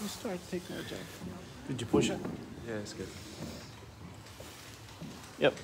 You start, take more, Jeff. Did you push it? Yeah, it's good. Yep.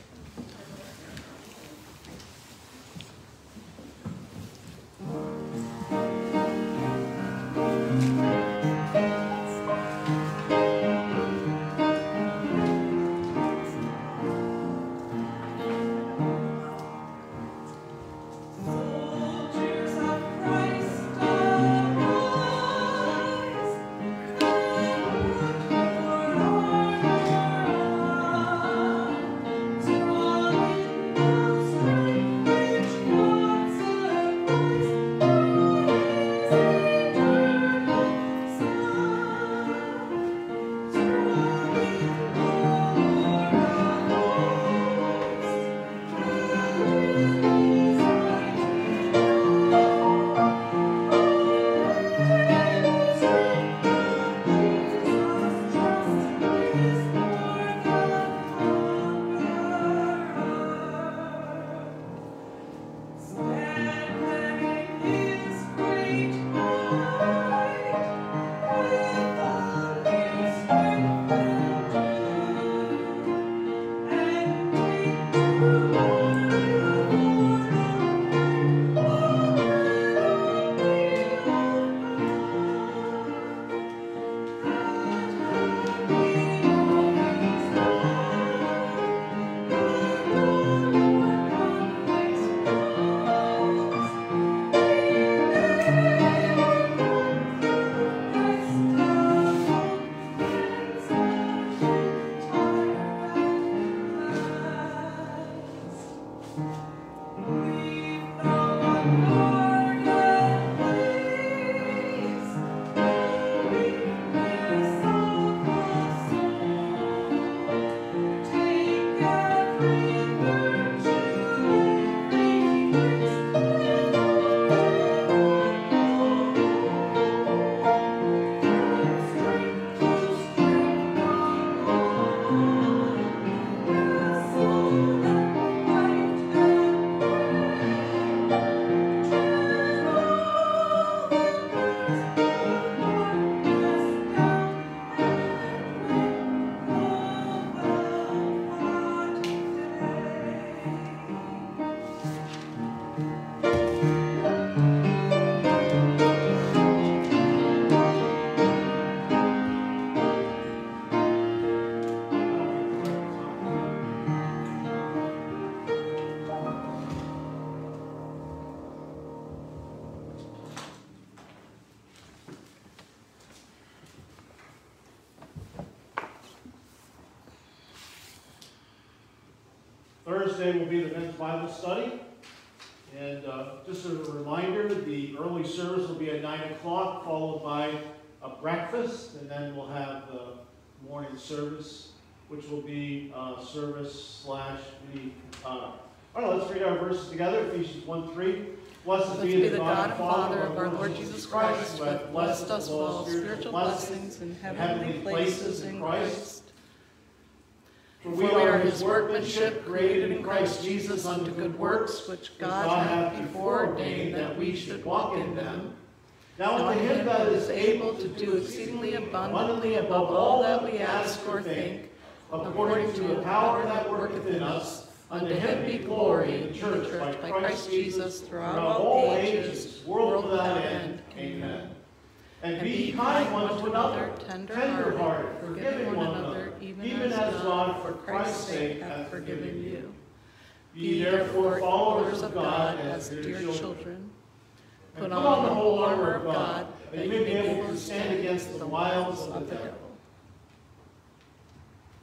Lord. Thursday will be the men's Bible study. And uh, just a reminder, the early service will be at 9 o'clock, followed by a breakfast, and then we'll have the morning service, which will be uh, service slash the. Uh, all right, let's read our verses together. Ephesians 1 3. Blessed be the God and Father of our Lord Jesus Christ, who blessed us with all spiritual blessings in heavenly places in Christ. For we are his workmanship, created in Christ Jesus unto good works, which God hath before ordained that we should walk in them. Now unto him that is able to do exceedingly abundantly above all that we ask or think, according to the power that worketh in us, unto him be glory in the church by Christ Jesus throughout all ages, world without end. Amen. And be kind one to another, tender-hearted, forgiving one another, even as God for Christ's sake hath forgiven you. Be therefore followers of God as dear children. Put on the whole armor of God, that you may be able to stand against the wiles of the devil.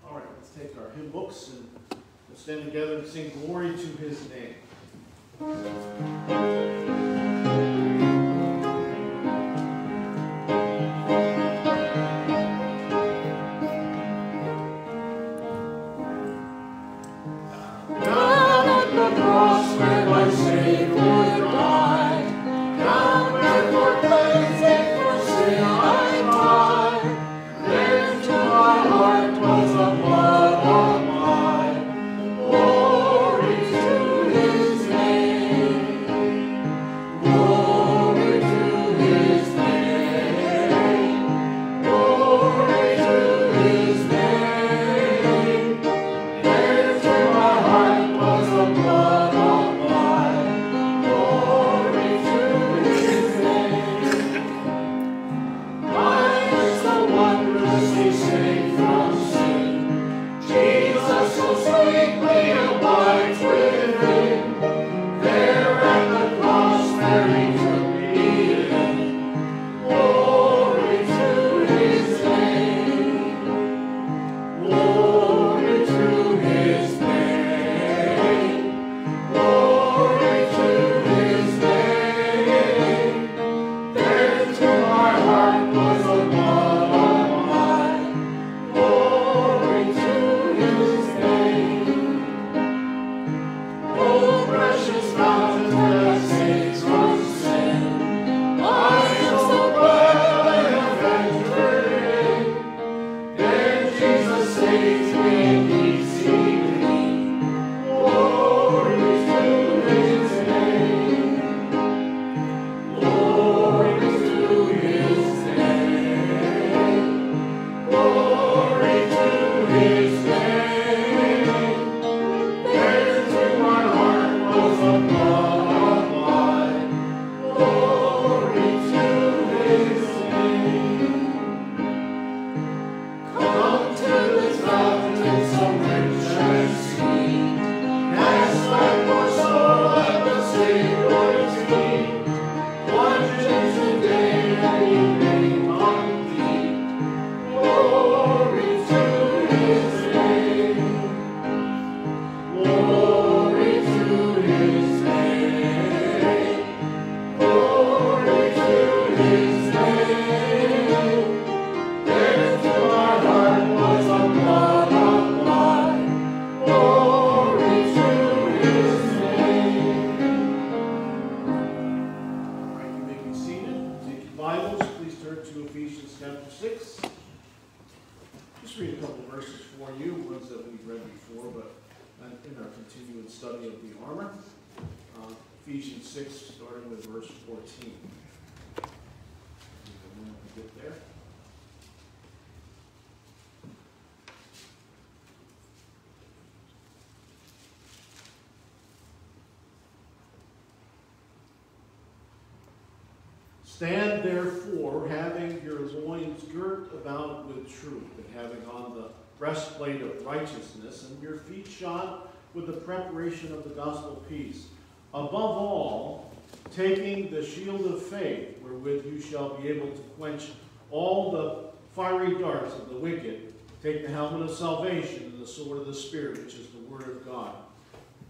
All right, let's take our hymn books and we'll stand together and sing glory to his name. Stand therefore, having your loins girt about with truth, and having on the breastplate of righteousness, and your feet shod with the preparation of the gospel of peace. Above all, taking the shield of faith, wherewith you shall be able to quench all the fiery darts of the wicked. Take the helmet of salvation and the sword of the Spirit, which is the word of God.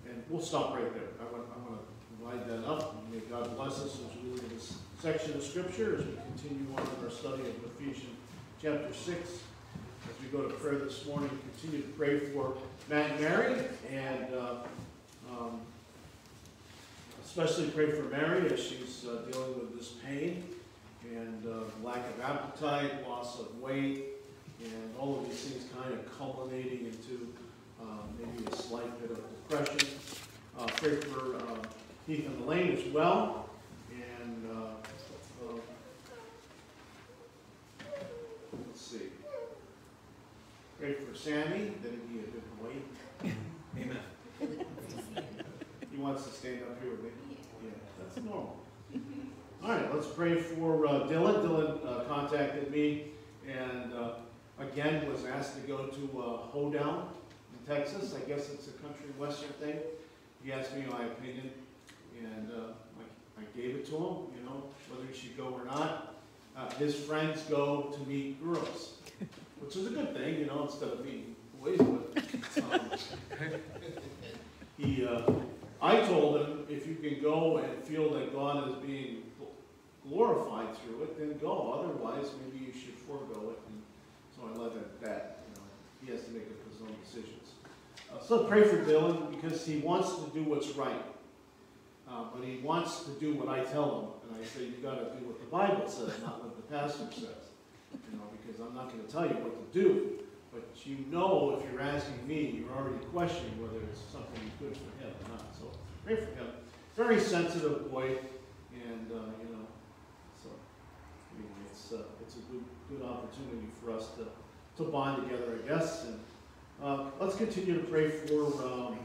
And we'll stop right there. I want, to divide that up. May God bless us as we read this section of Scripture as we continue on in our study of Ephesians chapter 6. As we go to prayer this morning, continue to pray for Matt and Mary, and uh, um, especially pray for Mary as she's uh, dealing with this pain and uh, lack of appetite, loss of weight, and all of these things kind of culminating into um, maybe a slight bit of depression. Uh, pray for uh, Heath and Elaine as well. And uh, uh, let's see. Pray for Sammy, that he'd be a good boy. Amen. He wants to stand up here with me. Yeah, that's normal. All right, let's pray for uh, Dylan. Dylan uh, contacted me and uh, again was asked to go to uh, Hoedown in Texas. I guess it's a country western thing. He asked me my opinion, and uh, I, I gave it to him. You know whether he should go or not. Uh, his friends go to meet girls, which is a good thing. You know instead of being. But, um, he, uh, I told him, if you can go and feel that God is being glorified through it, then go. Otherwise, maybe you should forego it. And so I it at that. You know, he has to make up his own decisions. Uh, so pray for Dylan because he wants to do what's right. Uh, but he wants to do what I tell him. And I say, you've got to do what the Bible says, not what the pastor says. You know, because I'm not going to tell you what to do. But you know, if you're asking me, you're already questioning whether it's something good for him or not. So pray for him. Very sensitive boy, and uh, you know, so anyway, it's uh, it's a good good opportunity for us to to bond together, I guess. And uh, let's continue to pray for. Um,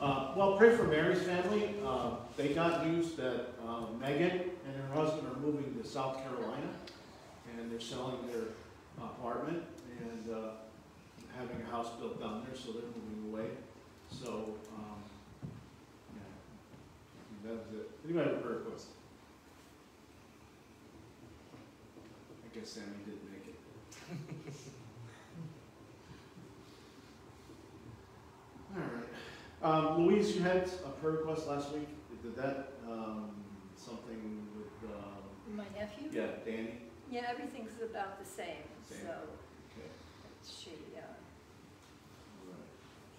uh, well, pray for Mary's family. Uh, they got news that uh, Megan and her husband are moving to South Carolina, and they're selling their apartment and uh, having a house built down there, so they're moving away. So, um, yeah, that was it. Anybody have a prayer request? I guess Sammy didn't make it. All right. Um, Louise, you had a prayer request last week. Did that, um, something with, um, My nephew? yeah, Danny? Yeah, everything's about the same, Same. so Okay. she, uh, All right.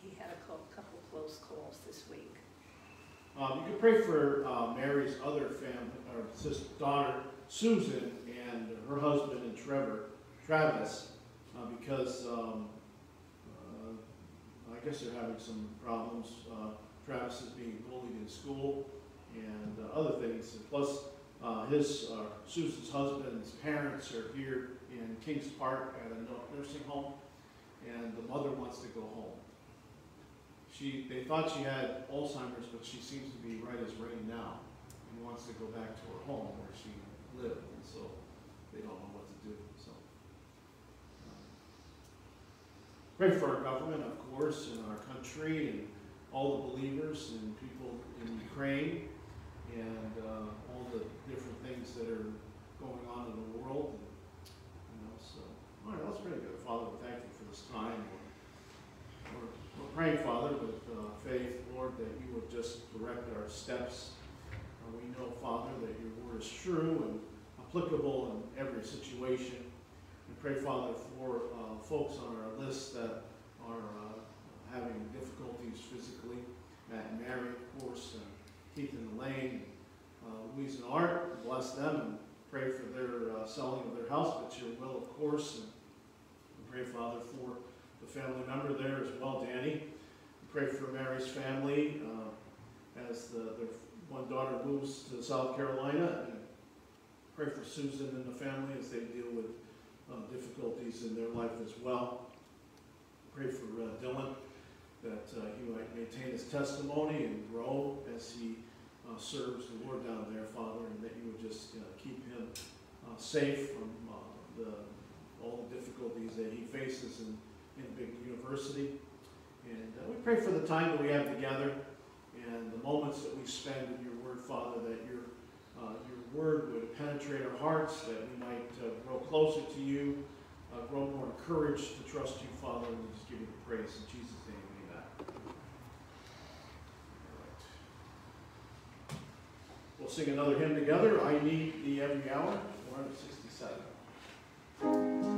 he had a cou- couple close calls this week. Um, you can pray for uh, Mary's other family, or sister, daughter, Susan, and her husband and Trevor, Travis, uh, because um, uh, I guess they're having some problems. Uh, Travis is being bullied in school and uh, other things. And plus, uh, his uh, Susan's husband's parents are here in Kings Park at a nursing home, and the mother wants to go home. She, they thought she had Alzheimer's, but she seems to be right as rain now and wants to go back to her home where she lived, and so they don't know what to do, so. um, Pray for our government, of course, and our country, and all the believers and people in Ukraine, and uh, all the different things that are going on in the world, and, you know, so. All right, let's pray together. Father, we thank you for this time. We're, we're praying, Father, with uh, faith, Lord, that you would just direct our steps. Uh, we know, Father, that your word is true and applicable in every situation. We pray, Father, for uh, folks on our list that are uh, having difficulties physically. Matt and Mary, of course, and Keith and Elaine, uh, Louise and Art, bless them and pray for their uh, selling of their house, but your will, of course. And pray, Father, for the family member there as well, Danny. Pray for Mary's family uh, as the, their one daughter moves to South Carolina. And pray for Susan and the family as they deal with uh, difficulties in their life as well. Pray for uh, Dylan that uh, he might maintain his testimony and grow as he uh, serves the Lord down there, Father, and that you would just uh, keep him uh, safe from uh, the, all the difficulties that he faces in, in big university. And uh, we pray for the time that we have together and the moments that we spend in your word, Father, that your, uh, your word would penetrate our hearts, that we might grow closer to you, grow more encouraged to trust you, Father, and just give you the praise. In Jesus' name, amen. All right. We'll sing another hymn together. I need thee every hour, 467.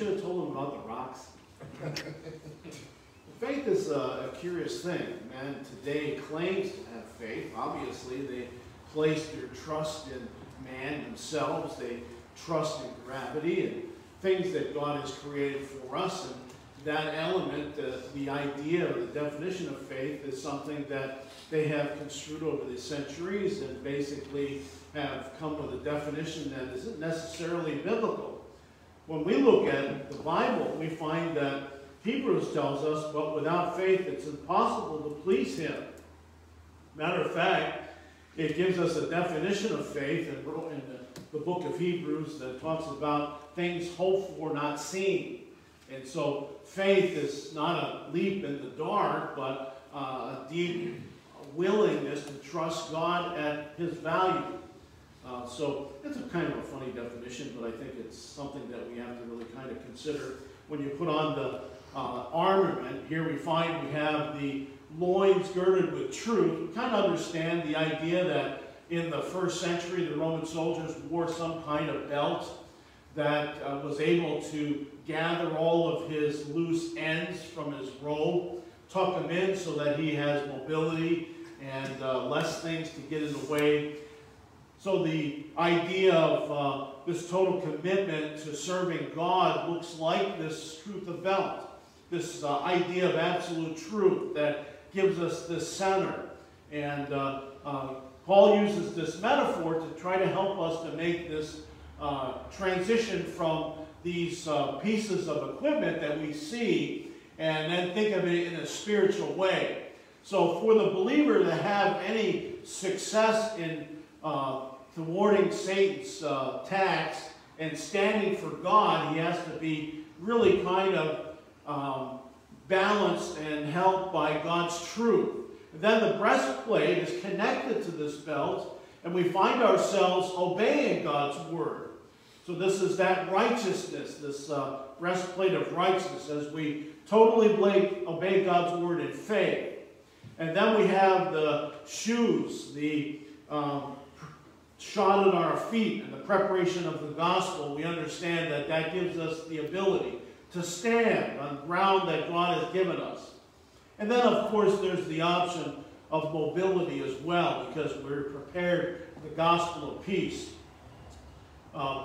Should have told him about the rocks? Faith is a, a curious thing. Man today claims to have faith. Obviously, they place their trust in man themselves. They trust in gravity and things that God has created for us. And that element, the, the idea the definition of faith is something that they have construed over the centuries and basically have come with a definition that isn't necessarily biblical. When we look at the Bible, we find that Hebrews tells us, but without faith it's impossible to please him. Matter of fact, it gives us a definition of faith in, the book of Hebrews that talks about things hoped for, not seen. And so faith is not a leap in the dark, but uh, a deep willingness to trust God at his value. Uh, so it's a kind of a funny definition, but I think it's something that we have to really kind of consider when you put on the uh, armament. Here we find we have the loins girded with truth. We kind of understand the idea that in the first century the Roman soldiers wore some kind of belt that uh, was able to gather all of his loose ends from his robe, tuck them in so that he has mobility and uh, less things to get in the way. So the idea of uh, this total commitment to serving God looks like this truth of belt this uh, idea of absolute truth that gives us this center. And uh, uh, Paul uses this metaphor to try to help us to make this uh, transition from these uh, pieces of equipment that we see and then think of it in a spiritual way. So for the believer to have any success in uh, thwarting Satan's attacks and standing for God, he has to be really kind of um, balanced and held by God's truth. And then the breastplate is connected to this belt, and we find ourselves obeying God's word. So this is that righteousness, this uh, breastplate of righteousness, as we totally obey God's word in faith. And then we have the shoes, the um, shod in our feet, and the preparation of the gospel. We understand that that gives us the ability to stand on ground that God has given us. And then, of course, there's the option of mobility as well, because we're prepared the gospel of peace. Uh,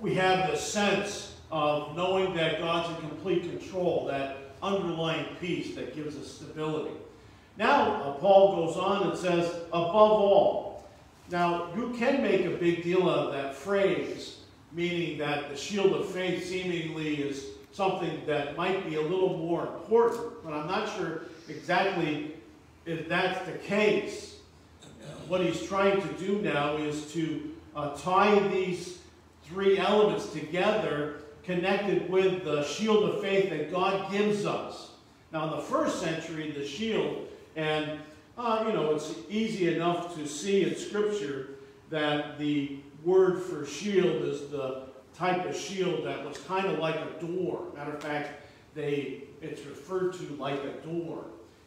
we have this sense of knowing that God's in complete control, that underlying peace that gives us stability. Now, uh, Paul goes on and says, above all. Now, you can make a big deal out of that phrase, meaning that the shield of faith seemingly is something that might be a little more important, but I'm not sure exactly if that's the case. What he's trying to do now is to uh, tie these three elements together connected with the shield of faith that God gives us. Now, in the first century, the shield, and uh, you know, it's easy enough to see in Scripture that the word for shield is the type of shield that was kind of like a door. Matter of fact, they it's referred to like a door.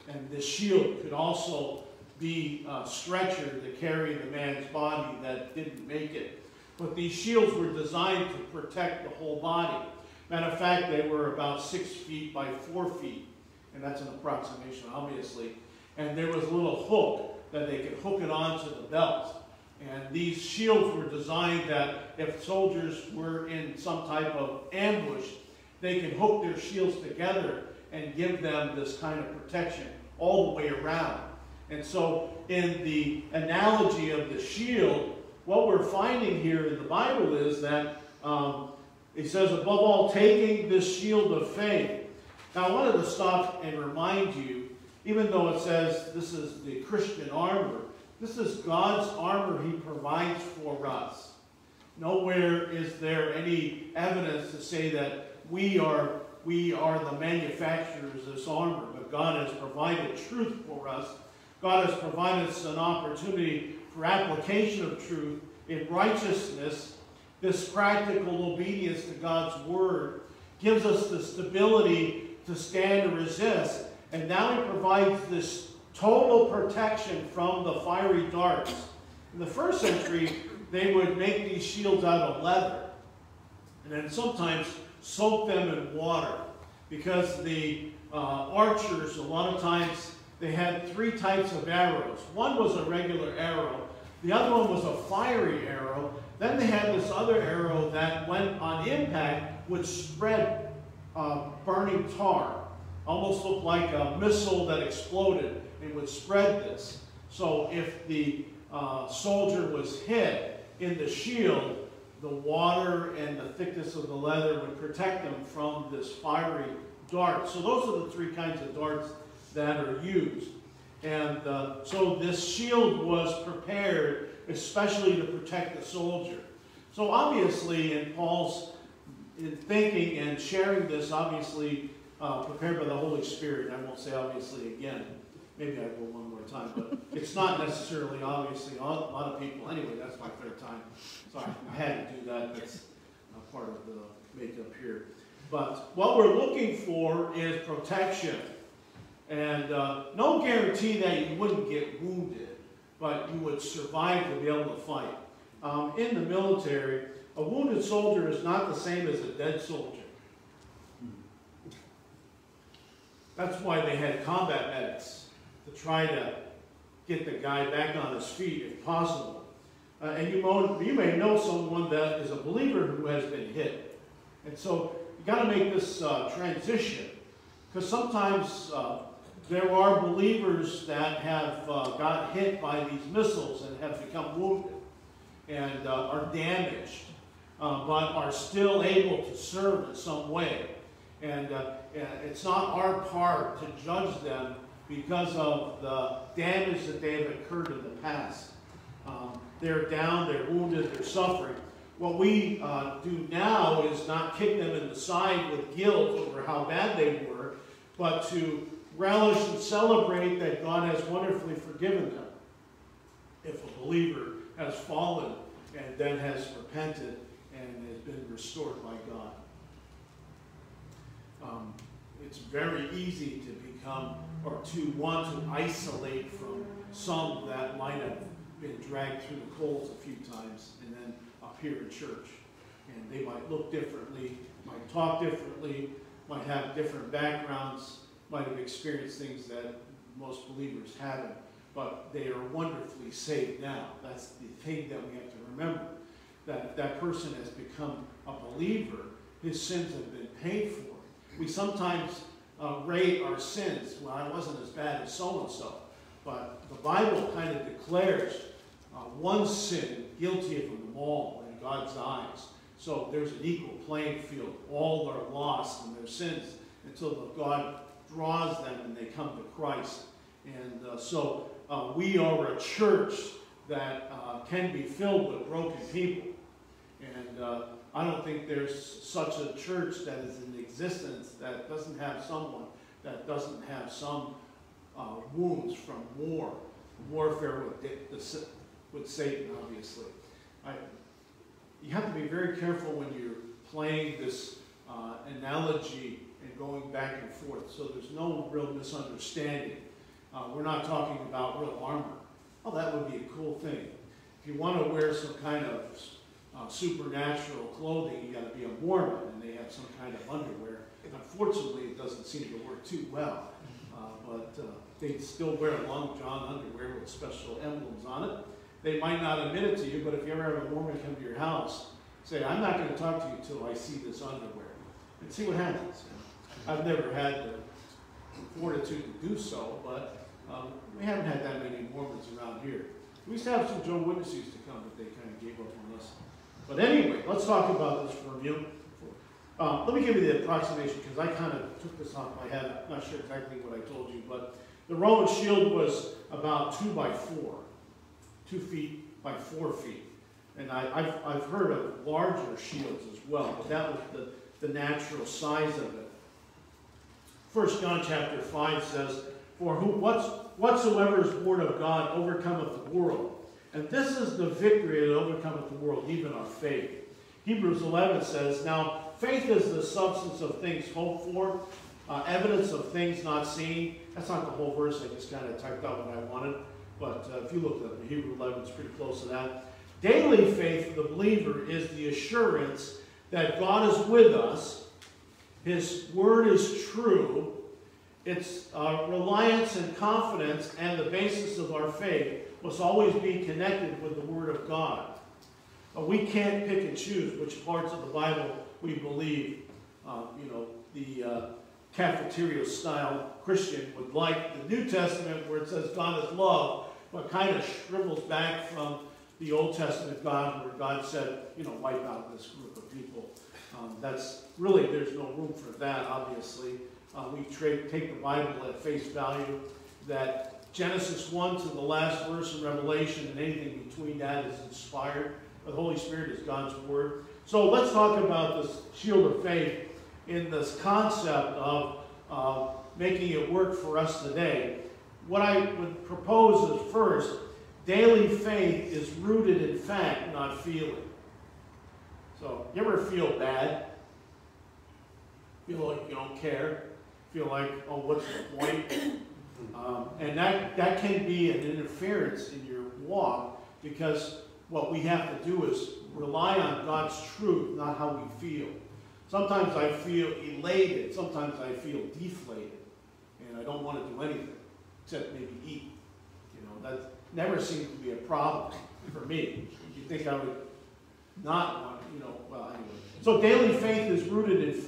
And this shield could also be a stretcher to carry the man's body that didn't make it. But these shields were designed to protect the whole body. Matter of fact, they were about six feet by four feet. And that's an approximation, obviously. And there was a little hook that they could hook it onto the belt. And these shields were designed that if soldiers were in some type of ambush, they could hook their shields together and give them this kind of protection all the way around. And so in the analogy of the shield, what we're finding here in the Bible is that um, it says, above all, taking this shield of faith. Now I wanted to stop and remind you, even though it says this is the Christian armor, this is God's armor he provides for us. Nowhere is there any evidence to say that we are, we are the manufacturers of this armor, but God has provided truth for us. God has provided us an opportunity for application of truth in righteousness. This practical obedience to God's word gives us the stability to stand and resist. And now he provides this total protection from the fiery darts. In the first century, they would make these shields out of leather and then sometimes soak them in water because the uh, archers, a lot of times they had three types of arrows. One was a regular arrow, the other one was a fiery arrow. Then they had this other arrow that, when on impact, would spread uh, burning tar. Almost looked like a missile that exploded. It would spread this. So if the uh, soldier was hit in the shield, the water and the thickness of the leather would protect them from this fiery dart. So those are the three kinds of darts that are used. And uh, so this shield was prepared especially to protect the soldier. So obviously in Paul's in thinking and sharing this, obviously uh, prepared by the Holy Spirit, And I won't say obviously again, maybe I will one more time, but it's not necessarily obviously a lot of people, anyway, that's my third time. So I, had to do that, that's part of the makeup here. But what we're looking for is protection. And uh, no guarantee that you wouldn't get wounded, but you would survive to be able to fight. Um, in the military, a wounded soldier is not the same as a dead soldier. That's why they had combat medics, to try to get the guy back on his feet if possible. Uh, and you, you may know someone that is a believer who has been hit. And so you got to make this uh, transition. Because sometimes uh, there are believers that have uh, got hit by these missiles and have become wounded and uh, are damaged, uh, but are still able to serve in some way. And it's not our part to judge them because of the damage that they have incurred in the past. Um, they're down, they're wounded, they're suffering. What we uh, do now is not kick them in the side with guilt over how bad they were, but to relish and celebrate that God has wonderfully forgiven them. If a believer has fallen and then has repented and has been restored by God. Um, it's very easy to become or to want to isolate from some that might have been dragged through the coals a few times and then appear in church. And they might look differently, might talk differently, might have different backgrounds, might have experienced things that most believers haven't, but they are wonderfully saved now. That's the thing that we have to remember. That that person has become a believer, his sins have been paid for. We sometimes uh, rate our sins. Well, I wasn't as bad as so-and-so. But the Bible kind of declares uh, one sin guilty of them all in God's eyes. So there's an equal playing field. All are lost in their sins until God draws them and they come to Christ. And uh, so uh, we are a church that uh, can be filled with broken people. And uh, I don't think there's such a church that is in existence that doesn't have someone that doesn't have some uh, wounds from war, warfare with, the, with Satan, obviously. I, you have to be very careful when you're playing this uh, analogy and going back and forth. So there's no real misunderstanding. Uh, we're not talking about real armor. Oh, that would be a cool thing. If you want to wear some kind of uh, supernatural clothing, you got to be a Mormon, and they have some kind of underwear. Unfortunately, it doesn't seem to work too well. Uh, but uh, they still wear long john underwear with special emblems on it. They might not admit it to you, but if you ever have a Mormon come to your house, say, I'm not going to talk to you until I see this underwear, and see what happens. I've never had the fortitude to do so, but um, we haven't had that many Mormons around here. We used to have some Joe Witnesses to come, but they kind of gave up on us. But anyway, let's talk about this for a minute. Uh, let me give you the approximation because I kind of took this off my head. I'm not sure exactly what I told you, but the Roman shield was about two by four, two feet by four feet. And I, have I've heard of larger shields as well, but that was the, the natural size of it. First John chapter 5 says, For who, what's, whatsoever is born of God overcometh the world. And this is the victory that overcometh the world, even our faith. Hebrews 11 says, Now faith is the substance of things hoped for, uh, evidence of things not seen. That's not the whole verse, I just kind of typed out what I wanted. But uh, if you look at Hebrew 11, it's pretty close to that. Daily faith for the believer is the assurance that God is with us, His word is true, its uh, reliance and confidence and the basis of our faith must always be connected with the Word of God. We can't pick and choose which parts of the Bible we believe. Uh, you know, the uh, cafeteria-style Christian would like the New Testament where it says God is love, but kind of shrivels back from the Old Testament God where God said, you know, wipe out this group of people. Um, that's really, there's no room for that, obviously. Uh, we take the Bible at face value, that Genesis 1 to the last verse in Revelation and anything between that is inspired. The Holy Spirit is God's Word. So let's talk about this shield of faith in this concept of uh, making it work for us today. What I would propose is first, daily faith is rooted in fact, not feeling. So, you ever feel bad? Feel like you don't care? Feel like, oh, what's the point? Um, and that, that can be an interference in your walk because what we have to do is rely on God's truth, not how we feel. Sometimes I feel elated, sometimes I feel deflated, and I don't want to do anything except maybe eat. You know, that never seems to be a problem for me. You think I would not want, you know, well, anyway. So daily faith is rooted in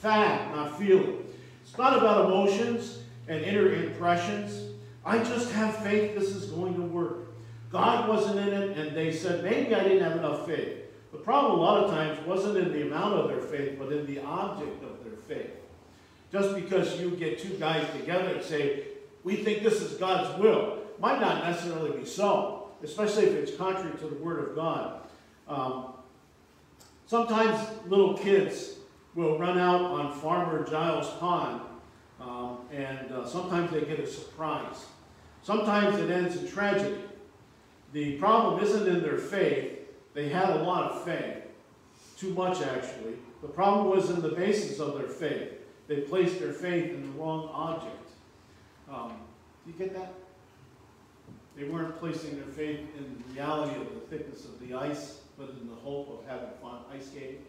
fact, not feeling. It's not about emotions and inner impressions. I just have faith this is going to work. God wasn't in it, and they said, maybe I didn't have enough faith. The problem a lot of times wasn't in the amount of their faith, but in the object of their faith. Just because you get two guys together and say, we think this is God's will, might not necessarily be so, especially if it's contrary to the Word of God. Um, sometimes little kids will run out on Farmer Giles Pond, um, and uh, sometimes they get a surprise. Sometimes it ends in tragedy. The problem isn't in their faith. They had a lot of faith. Too much, actually. The problem was in the basis of their faith. They placed their faith in the wrong object. Um, do you get that? They weren't placing their faith in the reality of the thickness of the ice, but in the hope of having fun ice skating.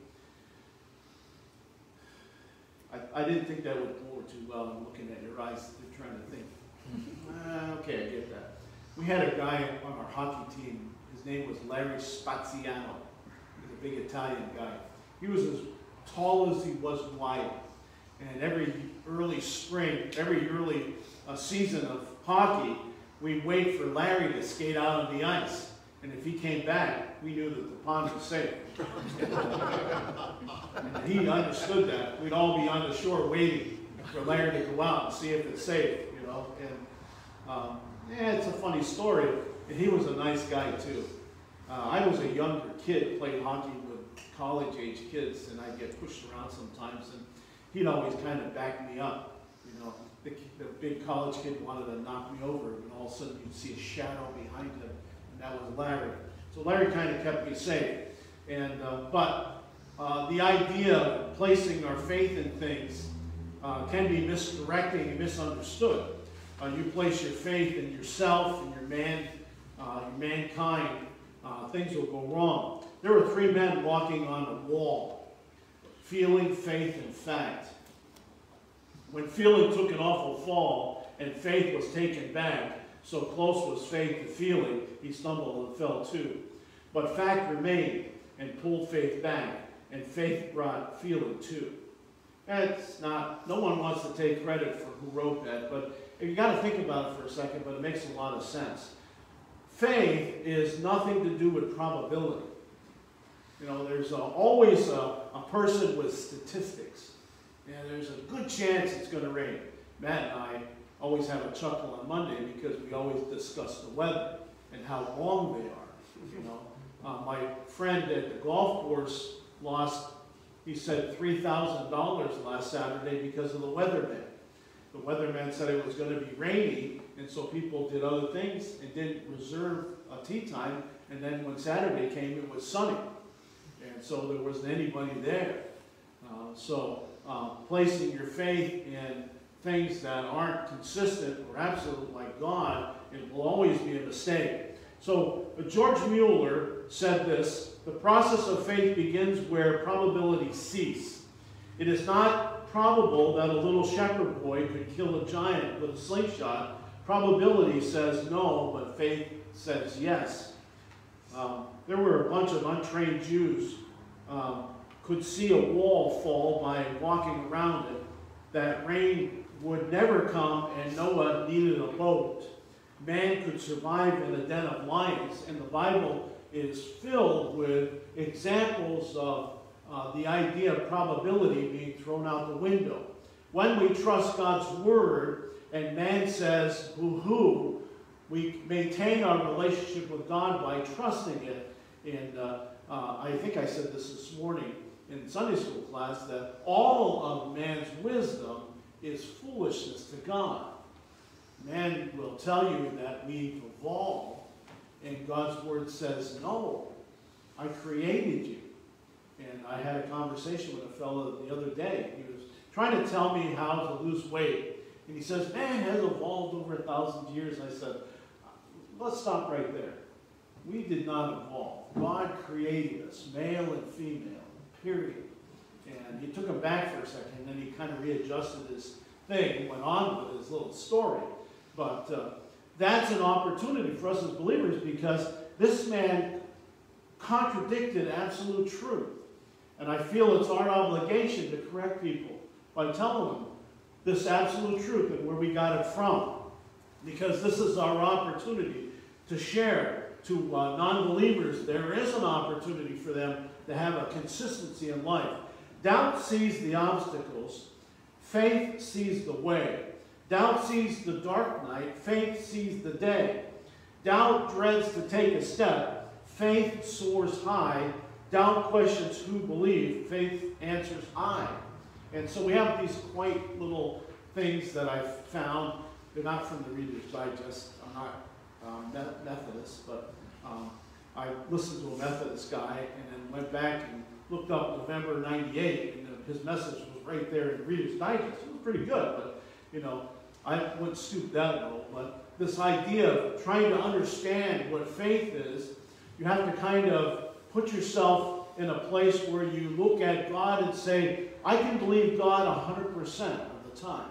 I, I didn't think that would bore too well. I'm looking at your eyes. You're trying to think. Uh, okay, I get that. We had a guy on our hockey team. His name was Larry Spaziano. He's a big Italian guy. He was as tall as he was wide. And every early spring, every early uh, season of hockey, we'd wait for Larry to skate out on the ice. And if he came back, we knew that the pond was safe. and he understood that. We'd all be on the shore waiting for Larry to go out and see if it's safe, you know. And um, yeah, it's a funny story. And he was a nice guy too. Uh, I was a younger kid, played hockey with college-age kids, and I'd get pushed around sometimes. And he'd always kind of back me up, you know. The, the big college kid wanted to knock me over, and all of a sudden you'd see a shadow behind him, that was Larry. So Larry kind of kept me safe. And uh, but uh, the idea of placing our faith in things uh, can be misdirecting and misunderstood. Uh, you place your faith in yourself and your man, uh, your mankind, uh, things will go wrong. There were three men walking on a wall, feeling, faith, and fact. When feeling took an awful fall and faith was taken back, so close was faith to feeling, he stumbled and fell too. But fact remained and pulled faith back, and faith brought feeling too. That's not, no one wants to take credit for who wrote that, but you got to think about it for a second, but it makes a lot of sense. Faith is nothing to do with probability. You know, there's a, always a, a person with statistics. And there's a good chance it's going to rain. Matt and I always have a chuckle on Monday because we always discuss the weather and how wrong they are. You know, uh, my friend at the golf course lost, he said, $3,000 last Saturday because of the weatherman. The weatherman said it was going to be rainy, and so people did other things and didn't reserve a tee time. And then when Saturday came, it was sunny. And so there wasn't anybody there. Uh, so uh, placing your faith in things that aren't consistent or absolute like God, it will always be a mistake. So George Mueller said this, the process of faith begins where probabilities cease. It is not probable that a little shepherd boy could kill a giant with a slingshot, probability says no, but faith says yes. Um, there were a bunch of untrained Jews um, could see a wall fall by walking around it, that rain would never come and Noah needed a boat. Man could survive in a den of lions, and the Bible is filled with examples of uh, the idea of probability being thrown out the window. When we trust God's word and man says, boo hoo, we maintain our relationship with God by trusting it. And uh, uh, I think I said this this morning in Sunday school class that all of man's wisdom is foolishness to God. Man will tell you that we've evolved, and God's word says, No, I created you. And I had a conversation with a fellow the other day. He was trying to tell me how to lose weight. And he says, Man has evolved over a thousand years. I said, Let's stop right there. We did not evolve. God created us, male and female, period. And he took him back for a second, and then he kind of readjusted his thing and went on with his little story. But uh, that's an opportunity for us as believers because this man contradicted absolute truth. And I feel it's our obligation to correct people by telling them this absolute truth and where we got it from. Because this is our opportunity to share to uh, non-believers. There is an opportunity for them to have a consistency in life. Doubt sees the obstacles. Faith sees the way. Doubt sees the dark night. Faith sees the day. Doubt dreads to take a step. Faith soars high. Doubt questions who believe. Faith answers I. And so we have these quaint little things that I've found. They're not from the Reader's Digest. I'm not um, Methodist, but um, I listened to a Methodist guy and then went back and looked up November 98, and uh, his message was right there in Reader's Digest. It was pretty good, but, you know, I wouldn't stoop that low. But this idea of trying to understand what faith is, you have to kind of put yourself in a place where you look at God and say, I can believe God 100% of the time.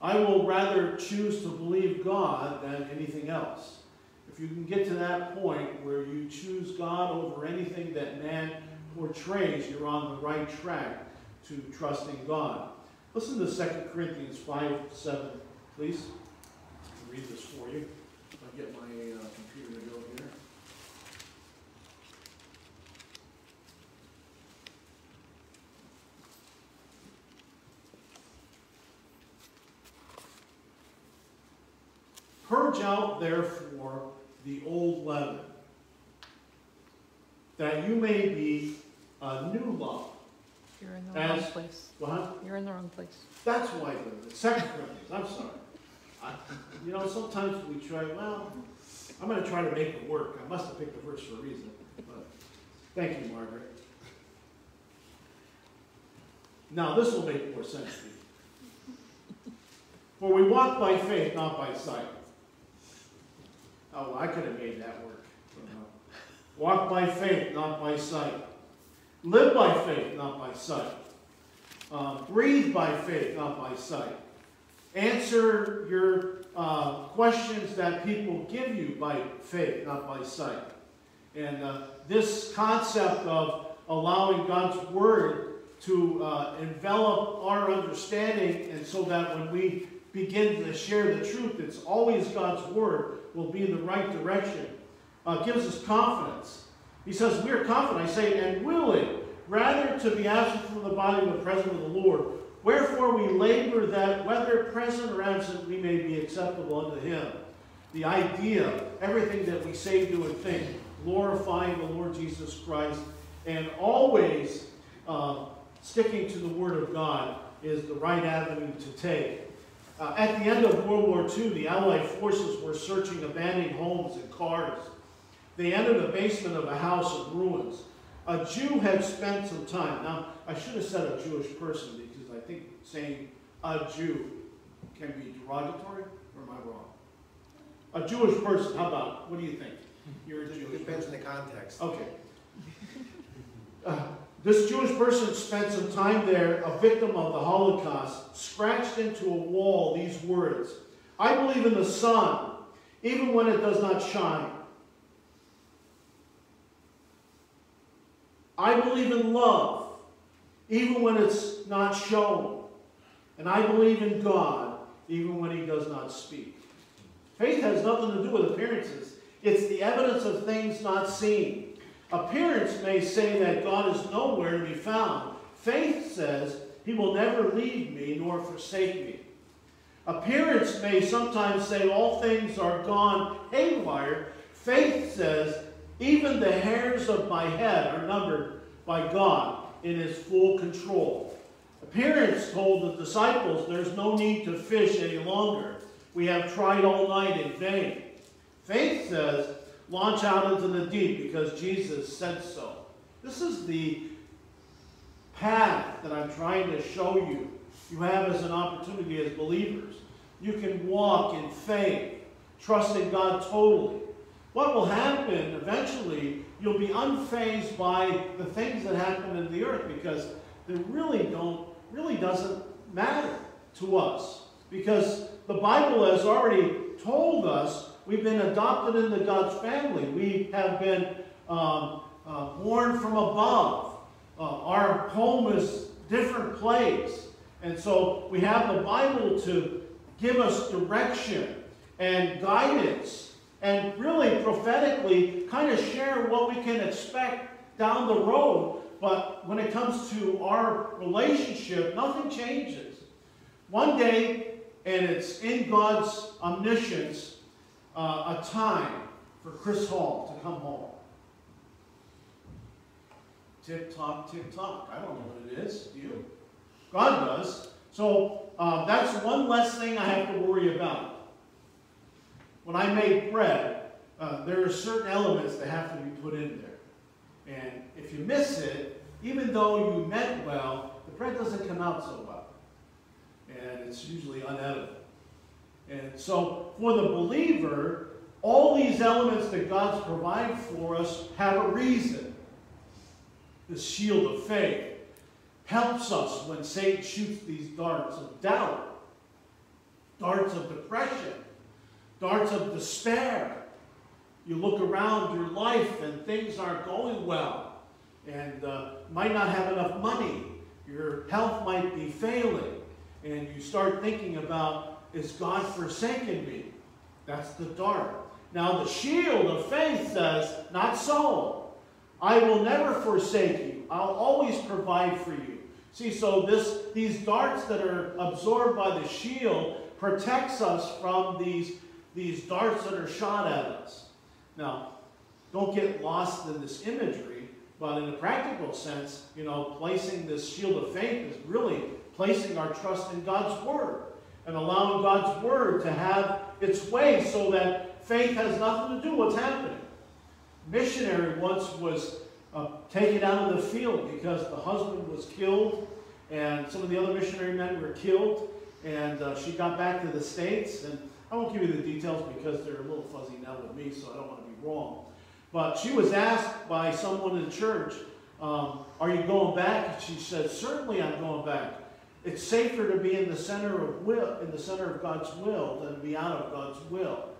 I will rather choose to believe God than anything else. If you can get to that point where you choose God over anything that man portrays, you're on the right track to trusting God. Listen to 2 Corinthians 5 7, please. I'll read this for you. I'll get my uh, computer to go here. Purge out, therefore, the old leaven, that you may be a new lump. You're in the wrong As- place. What? You're in the wrong place. That's why the Second Corinthians, I'm sorry. I- You know, sometimes we try, well, I'm gonna try to make it work. I must have picked the verse for a reason, but, thank you, Margaret. Now, this will make more sense to you. For we walk by faith, not by sight. Oh, I could have made that work. Walk by faith, not by sight. Live by faith, not by sight. Uh, breathe by faith, not by sight. Answer your uh, questions that people give you by faith, not by sight. And uh, this concept of allowing God's Word to uh, envelop our understanding, and so that when we begin to share the truth, it's always God's Word will be in the right direction, uh, gives us confidence. He says, We are confident, I say, and willing, rather to be absent from the body the presence of the Lord. Wherefore we labor that, whether present or absent, we may be acceptable unto him. The idea, everything that we say, do, and think, glorifying the Lord Jesus Christ, and always uh, sticking to the Word of God is the right avenue to take. Uh, at the end of World War II, the Allied forces were searching abandoned homes and cars. They entered the basement of a house of ruins. A Jew had spent some time. Now, I should have said a Jewish person because I think saying a Jew can be derogatory, or am I wrong? A Jewish person, how about, what do you think? You're a Jewish Depends person. on the context. Okay. Uh, This Jewish person spent some time there, a victim of the Holocaust, scratched into a wall these words I believe in the sun, even when it does not shine. I believe in love, even when it's not shown. And I believe in God, even when He does not speak. Faith has nothing to do with appearances, it's the evidence of things not seen. Appearance may say that God is nowhere to be found. Faith says he will never leave me nor forsake me. Appearance may sometimes say all things are gone haywire. Faith says even the hairs of my head are numbered by God in his full control. Appearance told the disciples there's no need to fish any longer. We have tried all night in vain. Faith says launch out into the deep because Jesus said so. This is the path that I'm trying to show you. You have as an opportunity as believers. You can walk in faith, trusting God totally. What will happen eventually, you'll be unfazed by the things that happen in the earth because they really don't, really doesn't matter to us. Because the Bible has already told us We've been adopted into God's family. We have been um, uh, born from above. Uh, our home is different place. And so we have the Bible to give us direction and guidance and really prophetically kind of share what we can expect down the road. But when it comes to our relationship, nothing changes. One day, and it's in God's omniscience, uh, a time for Chris Hall to come home. Tick tock, tick tock. I don't know what it is. Do you? God does. So uh, that's one less thing I have to worry about. When I make bread, uh, there are certain elements that have to be put in there. And if you miss it, even though you meant well, the bread doesn't come out so well. And it's usually unedible. And so for the believer, all these elements that God's provide for us have a reason. The shield of faith helps us when Satan shoots these darts of doubt, darts of depression, darts of despair. You look around your life and things aren't going well and uh, might not have enough money. Your health might be failing. And you start thinking about is God forsaken me? That's the dart. Now the shield of faith says, not so. I will never forsake you. I'll always provide for you. See, so this, these darts that are absorbed by the shield protects us from these, these darts that are shot at us. Now, don't get lost in this imagery, but in a practical sense, you know, placing this shield of faith is really placing our trust in God's Word and allowing God's Word to have its way so that faith has nothing to do with what's happening. Missionary once was uh, taken out of the field because the husband was killed and some of the other missionary men were killed and uh, she got back to the States and I won't give you the details because they're a little fuzzy now with me so I don't want to be wrong. But she was asked by someone in church, um, are you going back? And She said, certainly I'm going back. It's safer to be in the center of will, in the center of God's will than to be out of God's will.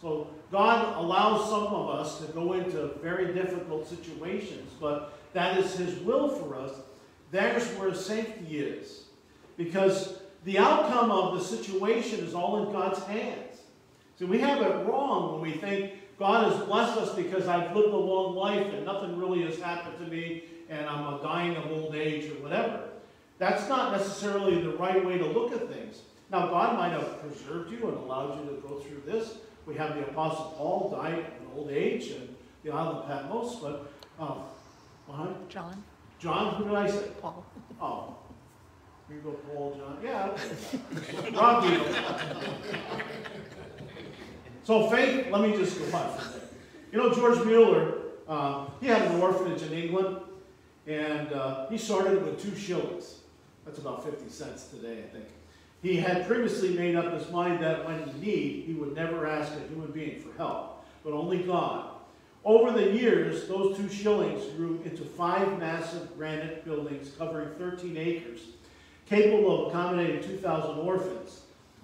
So God allows some of us to go into very difficult situations, but that is His will for us. There's where safety is. Because the outcome of the situation is all in God's hands. So we have it wrong when we think God has blessed us because I've lived a long life and nothing really has happened to me and I'm dying of old age or whatever. That's not necessarily the right way to look at things. Now, God might have preserved you and allowed you to go through this. We have the Apostle Paul died in old age and the island of Patmos, but um. John, John, who did I say? Paul. Oh, you go, Paul, John. Yeah. So faith, let me just go on. You know, George Mueller, um, he had an orphanage in England, and uh, he started with two shillings. That's about 50 cents today, I think. He had previously made up his mind that when he need, he would never ask a human being for help, but only God. Over the years, those two shillings grew into five massive granite buildings covering 13 acres, capable of accommodating 2,000 orphans.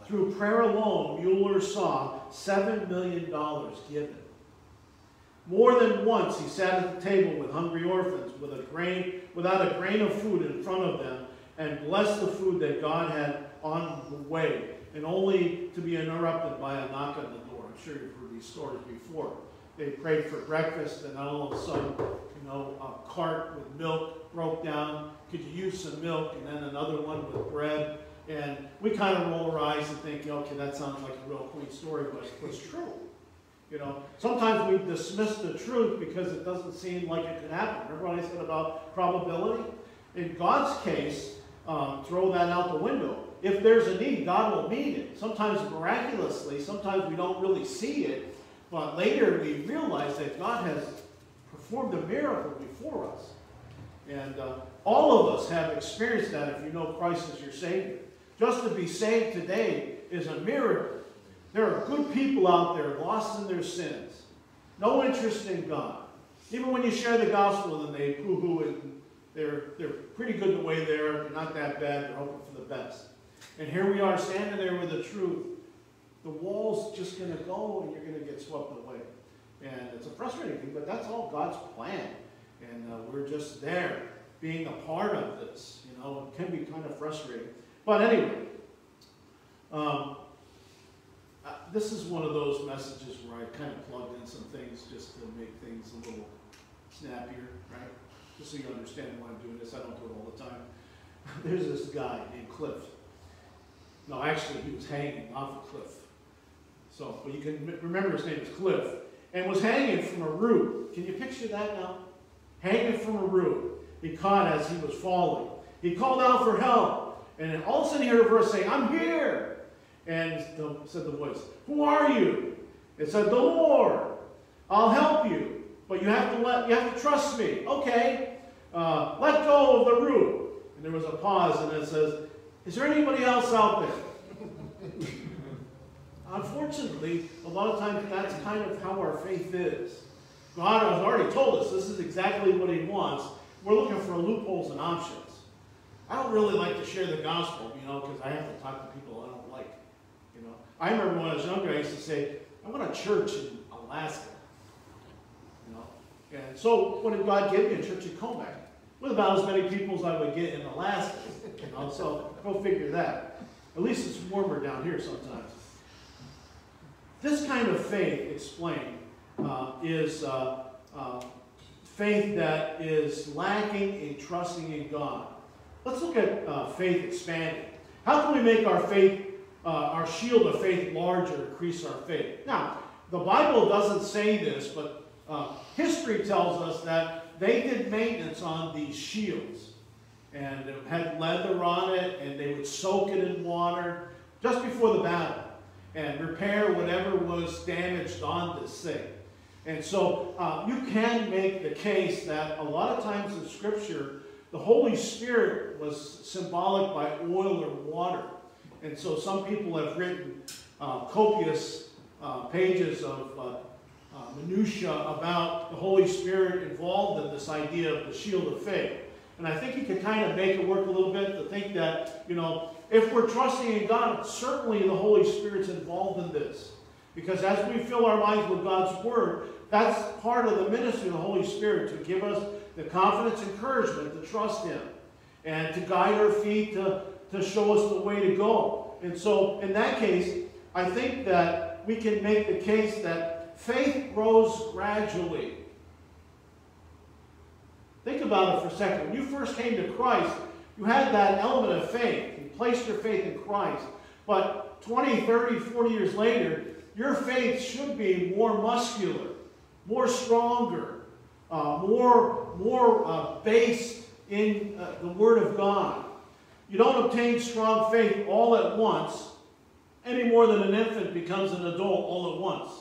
Through prayer alone, Mueller saw $7 million given. More than once, he sat at the table with hungry orphans with a grain, without a grain of food in front of them and blessed the food that God had on the way, and only to be interrupted by a knock on the door. I'm sure you've heard these stories before. They prayed for breakfast, and all of a sudden, you know, a cart with milk broke down. Could you use some milk? And then another one with bread. And we kind of roll our eyes and think, okay, that sounds like a real quaint story, but it's true. You know, sometimes we dismiss the truth because it doesn't seem like it could happen. Remember what I said about probability? In God's case, um, throw that out the window. If there's a need, God will meet it. Sometimes miraculously, sometimes we don't really see it, but later we realize that God has performed a miracle before us. And uh, all of us have experienced that if you know Christ as your Savior. Just to be saved today is a miracle. There are good people out there lost in their sins. No interest in God. Even when you share the gospel and they poo-hoo it, they're, they're pretty good the way they are. They're not that bad. They're hoping for the best. And here we are standing there with the truth. The wall's just going to go and you're going to get swept away. And it's a frustrating thing, but that's all God's plan. And uh, we're just there being a part of this. You know, it can be kind of frustrating. But anyway, um, this is one of those messages where I kind of plugged in some things just to make things a little snappier, right? Just so you understand why I'm doing this. I don't do it all the time. There's this guy named Cliff. No, actually, he was hanging off a cliff. So, but you can remember his name is Cliff. And was hanging from a roof. Can you picture that now? Hanging from a roof. He caught as he was falling. He called out for help. And all of a sudden he heard a voice saying, I'm here. And the, said the voice, Who are you? It said, The Lord. I'll help you. But you have to let you have to trust me. Okay. Uh, let go of the roof. And there was a pause, and it says, Is there anybody else out there? Unfortunately, a lot of times that's kind of how our faith is. God has already told us this is exactly what He wants. We're looking for loopholes and options. I don't really like to share the gospel, you know, because I have to talk to people I don't like. You know, I remember when I was younger, I used to say, "I want a church in Alaska." You know, and so what did God give me? A church in Commack, with about as many people as I would get in Alaska. You know, so go figure that. At least it's warmer down here sometimes. This kind of faith, explained, uh, is uh, uh, faith that is lacking in trusting in God. Let's look at uh, faith expanding. How can we make our faith, uh, our shield of faith larger, increase our faith? Now, the Bible doesn't say this, but history tells us that they did maintenance on these shields. And had leather on it, and they would soak it in water just before the battle and repair whatever was damaged on this thing. And so uh, you can make the case that a lot of times in Scripture, the Holy Spirit was symbolic by oil or water. And so some people have written uh, copious uh, pages of uh, uh, minutia about the Holy Spirit involved in this idea of the shield of faith. And I think you can kind of make it work a little bit to think that, you know, if we're trusting in God, certainly the Holy Spirit's involved in this. Because as we fill our minds with God's Word, that's part of the ministry of the Holy Spirit to give us the confidence, encouragement to trust Him and to guide our feet to, to show us the way to go. And so, in that case, I think that we can make the case that faith grows gradually. Think about it for a second. When you first came to Christ, you had that element of faith. You placed your faith in Christ. But 20, 30, 40 years later, your faith should be more muscular, more stronger, uh, more, more uh, based in uh, the Word of God. You don't obtain strong faith all at once, any more than an infant becomes an adult all at once.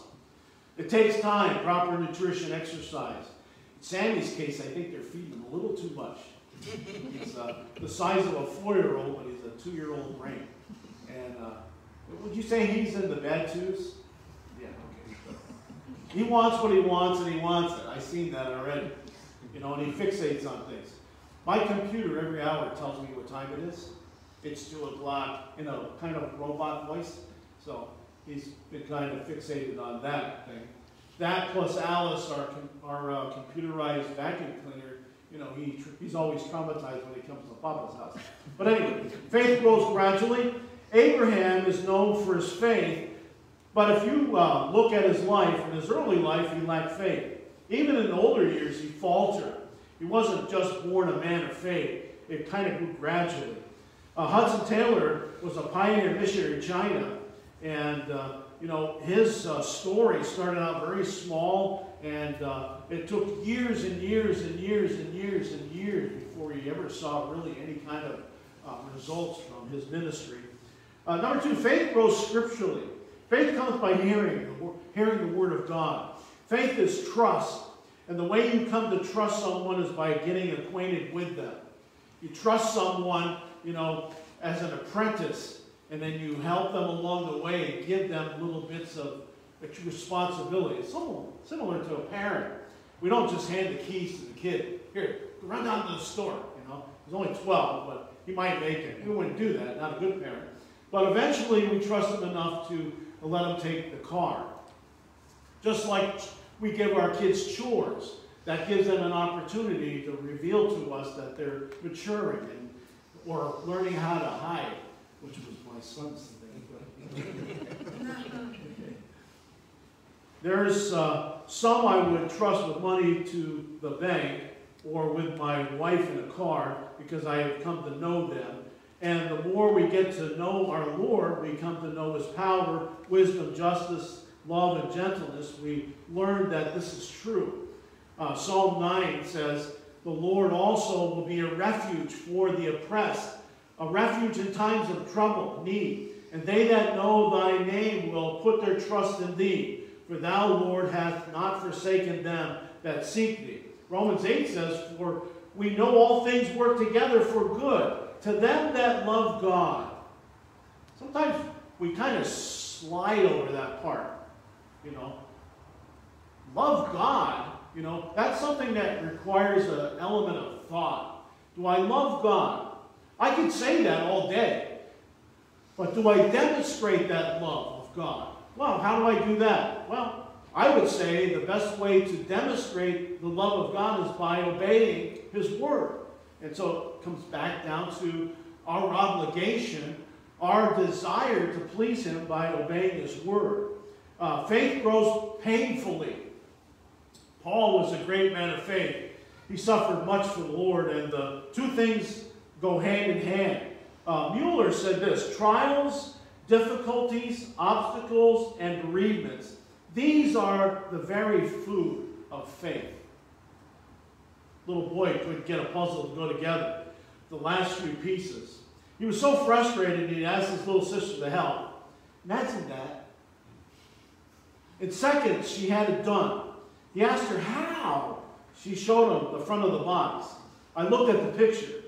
It takes time, proper nutrition, exercise. In Sammy's case, I think they're feeding him a little too much. He's uh, the size of a four-year-old, but he's a two-year-old brain. And uh, would you say he's in the bad twos? He wants what he wants and he wants it. I've seen that already. You know, and he fixates on things. My computer every hour tells me what time it is. It's two o'clock in a kind of robot voice. So he's been kind of fixated on that thing. That plus Alice, our, our uh, computerized vacuum cleaner, you know, he, he's always traumatized when he comes to Papa's house. But anyway, faith grows gradually. Abraham is known for his faith, but if you uh, look at his life, in his early life, he lacked faith. Even in older years, he faltered. He wasn't just born a man of faith. It kind of grew gradually. Uh, Hudson Taylor was a pioneer missionary in China, and uh, you know his uh, story started out very small, and uh, it took years and years and years and years and years before he ever saw really any kind of uh, results from his ministry. Uh, number two, faith grows scripturally. Faith comes by hearing, hearing the word of God. Faith is trust, and the way you come to trust someone is by getting acquainted with them. You trust someone, you know, as an apprentice, and then you help them along the way, and give them little bits of responsibility. It's similar, similar to a parent. We don't just hand the keys to the kid. Here, run down to the store. You know, he's only 12, but he might make it. We wouldn't do that. Not a good parent. But eventually, we trust him enough to let them take the car. Just like we give our kids chores, that gives them an opportunity to reveal to us that they're maturing and, or learning how to hide, which was my son's thing. There's uh, some I would trust with money to the bank or with my wife in a car because I have come to know them. And the more we get to know our Lord, we come to know His power, wisdom, justice, love, and gentleness. We learn that this is true. Uh, Psalm 9 says, The Lord also will be a refuge for the oppressed, a refuge in times of trouble, need. And they that know thy name will put their trust in thee. For thou, Lord, hast not forsaken them that seek thee. Romans 8 says, For we know all things work together for good to them that love God. Sometimes we kind of slide over that part, you know. Love God, you know, that's something that requires an element of thought. Do I love God? I could say that all day. But do I demonstrate that love of God? Well, how do I do that? Well, I would say the best way to demonstrate the love of God is by obeying His Word. And so comes back down to our obligation, our desire to please Him by obeying His Word. Uh, faith grows painfully. Paul was a great man of faith. He suffered much for the Lord, and the two things go hand in hand. Uh, Mueller said this trials, difficulties, obstacles, and bereavements. These are the very food of faith. Little boy couldn't get a puzzle to go together, the last few pieces. He was so frustrated he asked his little sister to help. Imagine that. In seconds, she had it done. He asked her how. She showed him the front of the box. I looked at the picture.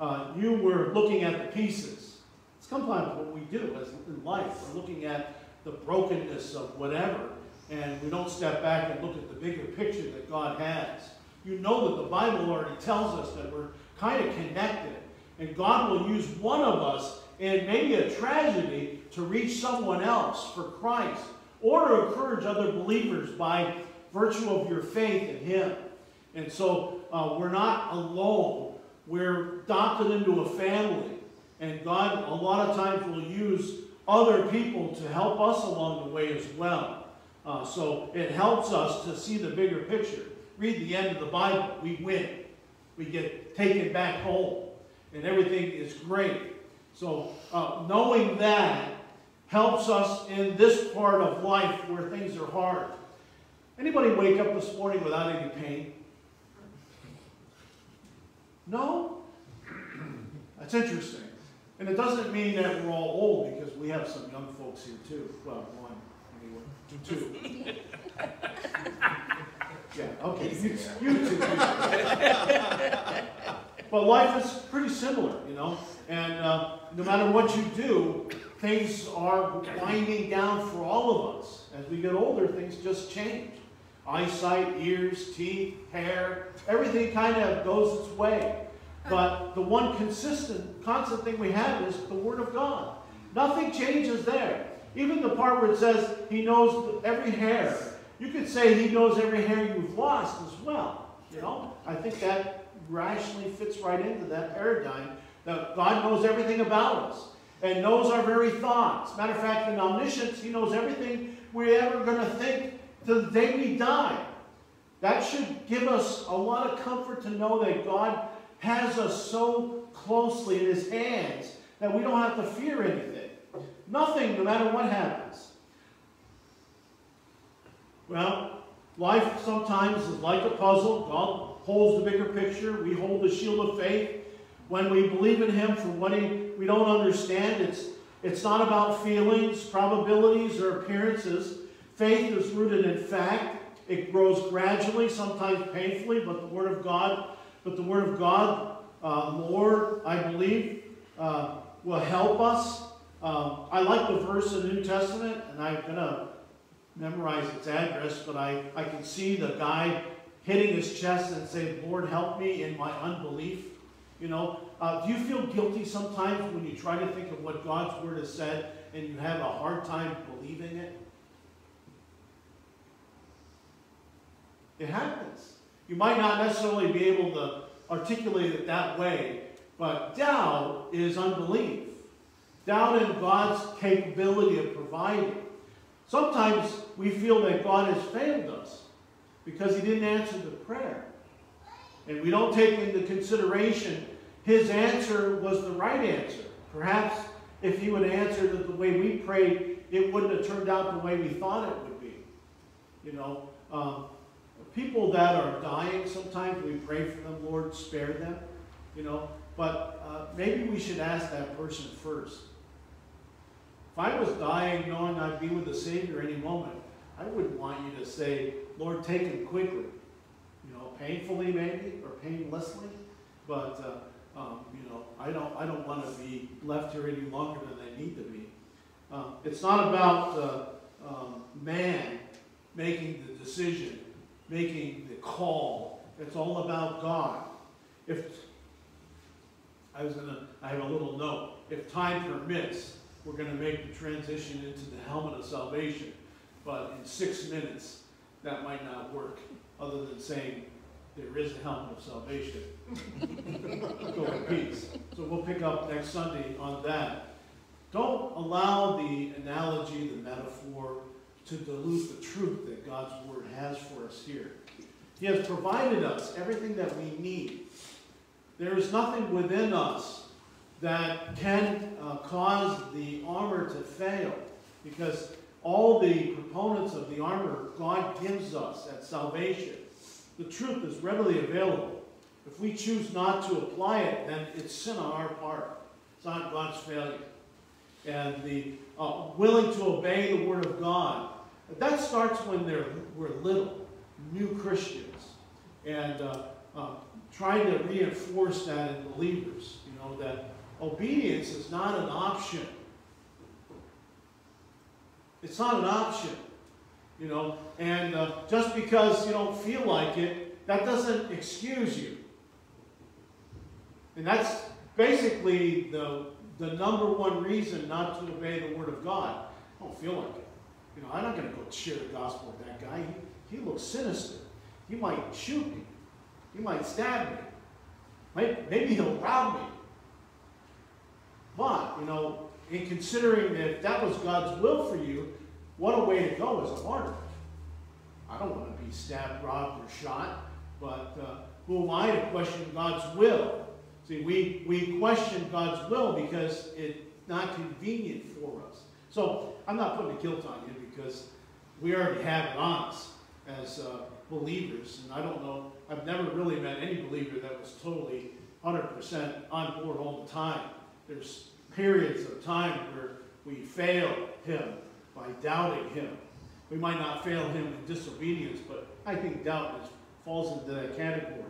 Uh, you were looking at the pieces. It's sometimes what we do as in life. We're looking at the brokenness of whatever, and we don't step back and look at the bigger picture that God has. You know that the Bible already tells us that we're kind of connected, and God will use one of us in maybe a tragedy to reach someone else for Christ, or to encourage other believers by virtue of your faith in Him. And so uh, we're not alone. We're adopted into a family. And God, a lot of times, will use other people to help us along the way as well. Uh, so it helps us to see the bigger picture. Read the end of the Bible. We win. We get taken back home. And everything is great. So uh, knowing that helps us in this part of life where things are hard. Anybody wake up this morning without any pain? No? That's interesting. And it doesn't mean that we're all old because we have some young folks here too. Well, one anyway. Two. Yeah, okay. You, you two. but life is pretty similar, you know. And uh, no matter what you do, things are winding down for all of us. As we get older, things just change. eyesight, ears, teeth, hair, everything kind of goes its way. But the one consistent, constant thing we have is the Word of God. Nothing changes there. Even the part where it says He knows every hair. You could say He knows every hair you've lost as well. You know, I think that rationally fits right into that paradigm that God knows everything about us and knows our very thoughts. Matter of fact, in omniscience, He knows everything we're ever going to think to the day we die. That should give us a lot of comfort to know that God has us so closely in His hands that we don't have to fear anything. Nothing, no matter what happens. Well, life sometimes is like a puzzle. God holds the bigger picture. We hold the shield of faith. When we believe in Him for what he, we don't understand, it's, it's not about feelings, probabilities, or appearances. Faith is rooted in fact. It grows gradually, sometimes painfully, but the Word of God, but the Word of God, uh, Lord, I believe, uh, will help us. Um, I like the verse in the New Testament, and I'm going to memorize its address, but I, I can see the guy hitting his chest and saying, Lord, help me in my unbelief. You know, uh, do you feel guilty sometimes when you try to think of what God's Word has said and you have a hard time believing it? It happens. You might not necessarily be able to articulate it that way, but doubt is unbelief. Doubt in God's capability of providing. Sometimes we feel that God has failed us because he didn't answer the prayer. And we don't take into consideration his answer was the right answer. Perhaps if he would it the way we prayed, it wouldn't have turned out the way we thought it would be. You know, um, people that are dying, sometimes we pray for them, Lord, spare them. You know, but uh, maybe we should ask that person first. If I was dying knowing I'd be with the Savior any moment, I wouldn't want you to say, Lord, take him quickly. You know, painfully maybe, or painlessly. But, uh, um, you know, I don't, I don't want to be left here any longer than I need to be. Uh, it's not about uh, um, man making the decision, making the call. It's all about God. If I was gonna, I have a little note. If time permits, we're going to make the transition into the helmet of salvation. But in six minutes, that might not work, other than saying there is a helmet of salvation. Go in peace. So we'll pick up next Sunday on that. Don't allow the analogy, the metaphor, to dilute the truth that God's Word has for us here. He has provided us everything that we need. There is nothing within us that can uh, cause the armor to fail because all the proponents of the armor God gives us at salvation, the truth is readily available. If we choose not to apply it, then it's sin on our part. It's not God's failure. And the uh, willing to obey the Word of God, that starts when we're little, new Christians. And uh, uh, trying to reinforce that in believers, you know, that Obedience is not an option. It's not an option. You know, and uh, just because you don't feel like it, that doesn't excuse you. And that's basically the, the number one reason not to obey the Word of God. I don't feel like it. You know, I'm not going to go share the gospel with that guy. He, he looks sinister. He might shoot me. He might stab me. Maybe he'll rob me. But, you know, in considering that if that was God's will for you, what a way to go as a martyr. I don't want to be stabbed, robbed, or shot, but uh, who am I to question God's will? See, we, we question God's will because it's not convenient for us. So I'm not putting a guilt on you because we already have it on us as uh, believers. And I don't know, I've never really met any believer that was totally 100% on board all the time. There's periods of time where we fail him by doubting him. We might not fail him in disobedience, but I think doubt is, falls into that category.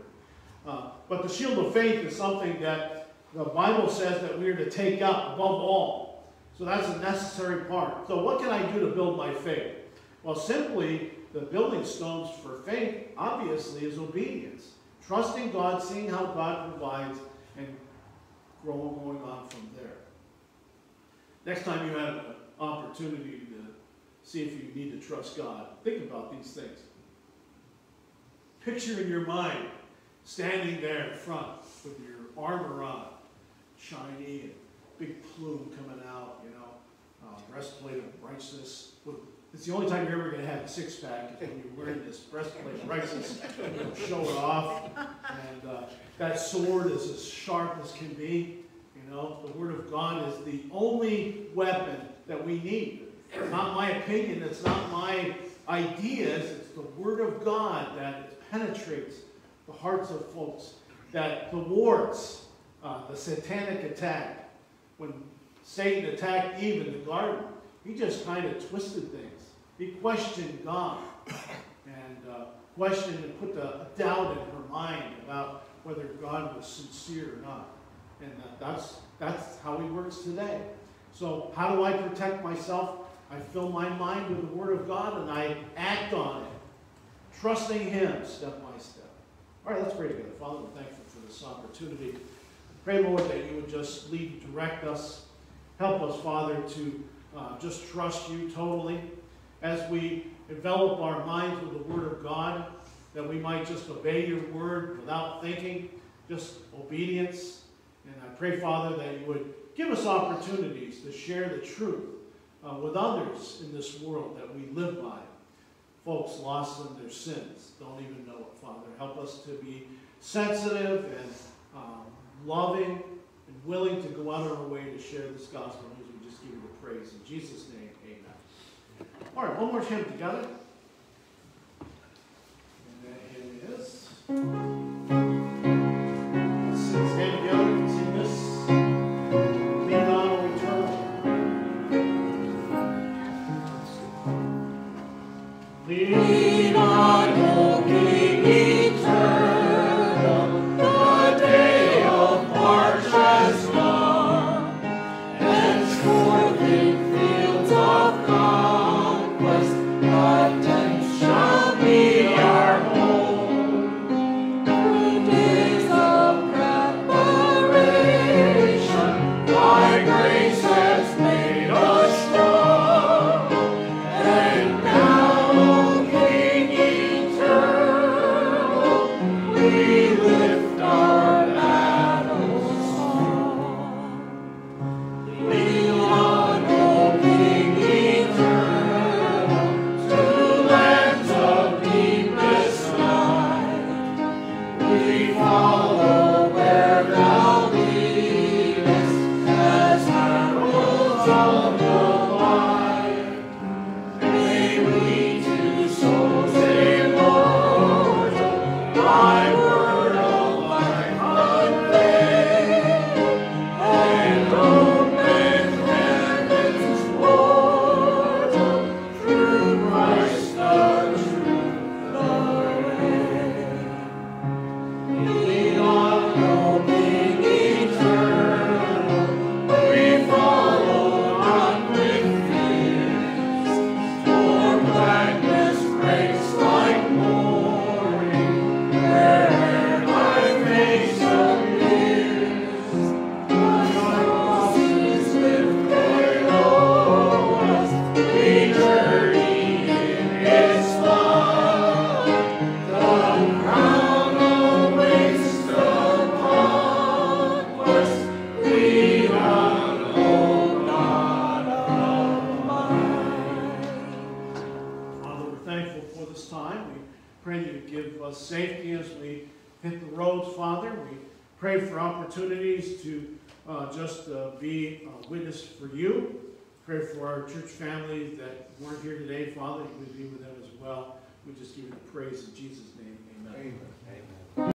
Uh, but the shield of faith is something that the Bible says that we are to take up above all. So that's a necessary part. So what can I do to build my faith? Well, simply the building stones for faith, obviously, is obedience. Trusting God, seeing how God provides, and growing, going on from. Next time you have an opportunity to see if you need to trust God, think about these things. Picture in your mind standing there in front with your armor on, shiny and big plume coming out, you know, uh, breastplate of righteousness. It's the only time you're ever going to have a six pack is when you're wearing this breastplate of righteousness. You know, show it off, and uh, that sword is as sharp as can be. Know, the Word of God is the only weapon that we need. It's not my opinion. It's not my ideas. It's the Word of God that penetrates the hearts of folks, that thwarts uh, the satanic attack. When Satan attacked Eve in the garden, he just kind of twisted things. He questioned God and uh, questioned and put a doubt in her mind about whether God was sincere or not. And that's, that's how he works today. So how do I protect myself? I fill my mind with the Word of God and I act on it, trusting Him step by step. All right, let's pray together. Father, we're thankful for this opportunity. Pray, Lord, that you would just lead and direct us. Help us, Father, to uh, just trust you totally as we envelop our minds with the Word of God, that we might just obey your word without thinking, just obedience. Pray, Father, that you would give us opportunities to share the truth uh, with others in this world that we live by. Folks lost in their sins don't even know it, Father. Help us to be sensitive and um, loving and willing to go out of our way to share this gospel news. We just give you the praise. In Jesus' name, amen. All right, one more hymn together. And that is. Grace in Jesus'.